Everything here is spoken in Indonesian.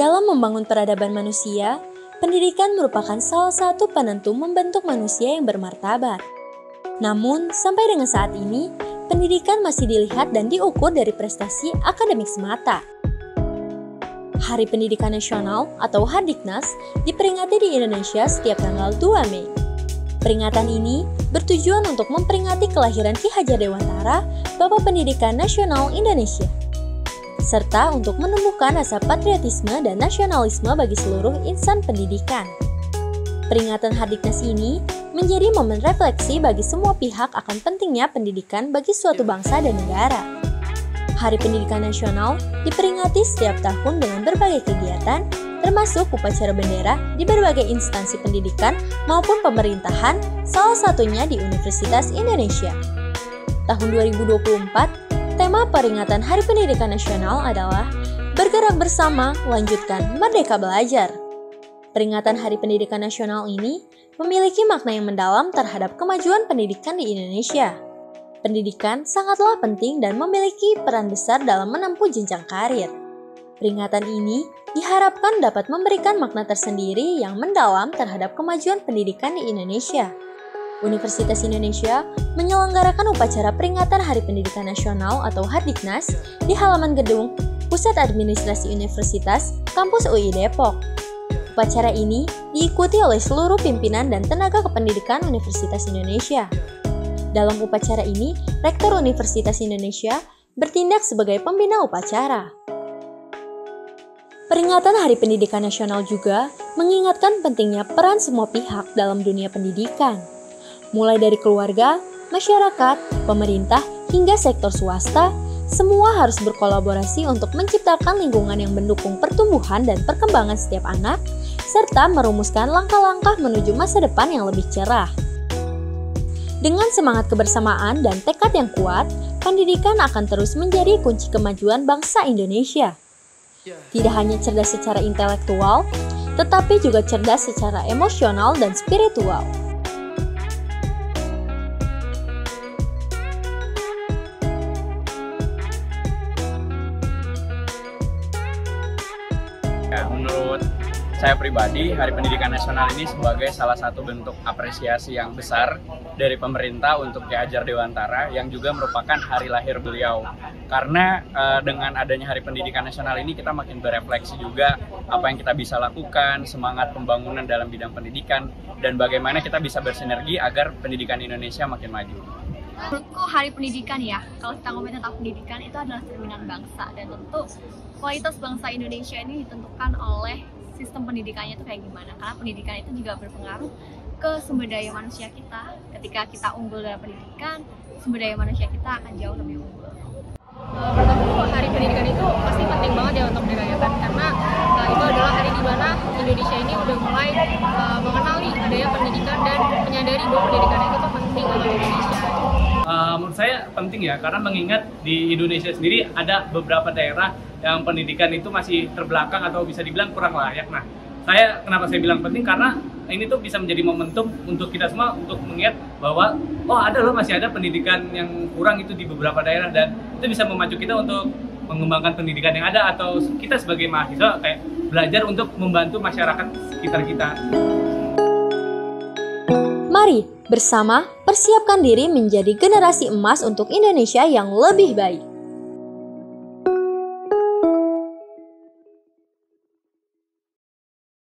Dalam membangun peradaban manusia, pendidikan merupakan salah satu penentu membentuk manusia yang bermartabat. Namun, sampai dengan saat ini, pendidikan masih dilihat dan diukur dari prestasi akademik semata. Hari Pendidikan Nasional atau Hardiknas diperingati di Indonesia setiap tanggal 2 Mei. Peringatan ini bertujuan untuk memperingati kelahiran Ki Hajar Dewantara, Bapak Pendidikan Nasional Indonesia serta untuk menumbuhkan rasa patriotisme dan nasionalisme bagi seluruh insan pendidikan. Peringatan Hardiknas ini menjadi momen refleksi bagi semua pihak akan pentingnya pendidikan bagi suatu bangsa dan negara. Hari Pendidikan Nasional diperingati setiap tahun dengan berbagai kegiatan, termasuk upacara bendera di berbagai instansi pendidikan maupun pemerintahan, salah satunya di Universitas Indonesia. Tahun 2024 tema peringatan Hari Pendidikan Nasional adalah Bergerak Bersama, Lanjutkan Merdeka Belajar. Peringatan Hari Pendidikan Nasional ini memiliki makna yang mendalam terhadap kemajuan pendidikan di Indonesia. Pendidikan sangatlah penting dan memiliki peran besar dalam menempuh jenjang karir. Peringatan ini diharapkan dapat memberikan makna tersendiri yang mendalam terhadap kemajuan pendidikan di Indonesia. Universitas Indonesia menyelenggarakan upacara peringatan Hari Pendidikan Nasional atau Hardiknas di halaman gedung Pusat Administrasi Universitas Kampus UI Depok. Upacara ini diikuti oleh seluruh pimpinan dan tenaga kependidikan Universitas Indonesia. Dalam upacara ini, Rektor Universitas Indonesia bertindak sebagai pembina upacara. Peringatan Hari Pendidikan Nasional juga mengingatkan pentingnya peran semua pihak dalam dunia pendidikan mulai dari keluarga, masyarakat, pemerintah, hingga sektor swasta, semua harus berkolaborasi untuk menciptakan lingkungan yang mendukung pertumbuhan dan perkembangan setiap anak, serta merumuskan langkah-langkah menuju masa depan yang lebih cerah. Dengan semangat kebersamaan dan tekad yang kuat, pendidikan akan terus menjadi kunci kemajuan bangsa Indonesia. Tidak hanya cerdas secara intelektual, tetapi juga cerdas secara emosional dan spiritual. Ya, menurut saya pribadi, Hari Pendidikan Nasional ini sebagai salah satu bentuk apresiasi yang besar dari pemerintah untuk Ki Hajar Dewantara yang juga merupakan hari lahir beliau. Karena uh, dengan adanya Hari Pendidikan Nasional ini kita makin berefleksi juga apa yang kita bisa lakukan, semangat pembangunan dalam bidang pendidikan dan bagaimana kita bisa bersinergi agar pendidikan Indonesia makin maju. Menurutku hari pendidikan ya, kalau kita ngomongin tentang pendidikan itu adalah cerminan bangsa. Dan tentu kualitas bangsa Indonesia ini ditentukan oleh sistem pendidikannya itu kayak gimana. Karena pendidikan itu juga berpengaruh ke sumber daya manusia kita. Ketika kita unggul dalam pendidikan sumber daya manusia kita akan jauh lebih unggul. Menurutku hari pendidikan itu pasti penting banget ya untuk dirayakan. Karena uh, itu adalah hari di mana Indonesia ini udah mulai uh, mengenali adanya pendidikan dan menyadari bahwa pendidikan saya penting ya karena mengingat di Indonesia sendiri ada beberapa daerah yang pendidikan itu masih terbelakang atau bisa dibilang kurang layak. Nah, saya kenapa saya bilang penting karena ini tuh bisa menjadi momentum untuk kita semua untuk mengingat bahwa oh ada loh masih ada pendidikan yang kurang itu di beberapa daerah dan itu bisa memacu kita untuk mengembangkan pendidikan yang ada atau kita sebagai mahasiswa kayak belajar untuk membantu masyarakat sekitar kita. Mari bersama persiapkan diri menjadi generasi emas untuk Indonesia yang lebih baik.